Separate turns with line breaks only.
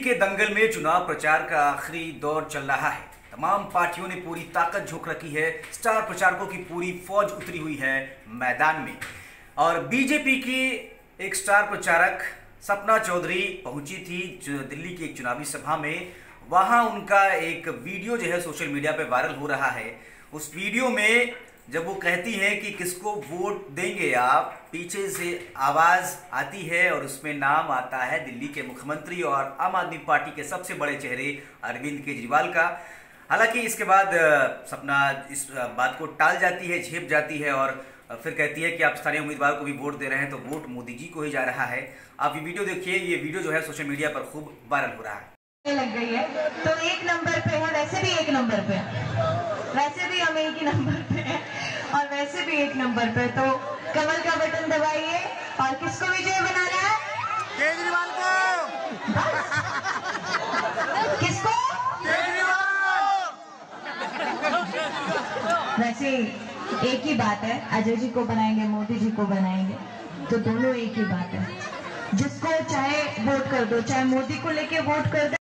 के दंगल में चुनाव प्रचार का आखिरी दौर चल रहा है। तमाम पार्टियों ने पूरी ताकत झोंक रखी है। स्टार प्रचारकों की पूरी फौज उतरी हुई है मैदान में। और बीजेपी की एक स्टार प्रचारक सपना चौधरी पहुँची थी दिल्ली की एक चुनावी सभा में। वहाँ उनका एक वीडियो जो है सोशल मीडिया पर वायरल हो रहा है। उस वीडियो में जब वो कहती है कि किसको वोट देंगे आप, पीछे से आवाज़ आती है और उसमें नाम आता है दिल्ली के मुख्यमंत्री और आम आदमी पार्टी के सबसे बड़े चेहरे अरविंद केजरीवाल का। हालाँकि इसके बाद सपना इस बात को टाल जाती है, झेप जाती है और फिर कहती है कि आप स्थानीय उम्मीदवार को भी वोट दे रहे हैं तो वोट मोदी जी को ही जा रहा है। आप ये वीडियो देखिए, ये वीडियो जो है सोशल मीडिया पर खूब वायरल हो रहा है।
लग गई है। तो एक नंबर पे है, वैसे भी एक नंबर पे वैसे भी हम एक ही नंबर पे हैं। वैसे भी एक नंबर पे तो कमल का बटन दबाइए। और किसको विजय बनाना है?
केजरीवाल को।
किसको? वैसे एक ही बात है अजय जी को बनाएँगे मोदी जी को बनाएँगे तो दोनों एक ही बात है। जिसको चाहे वोट कर दो चाहे मोदी को लेके वोट कर दो।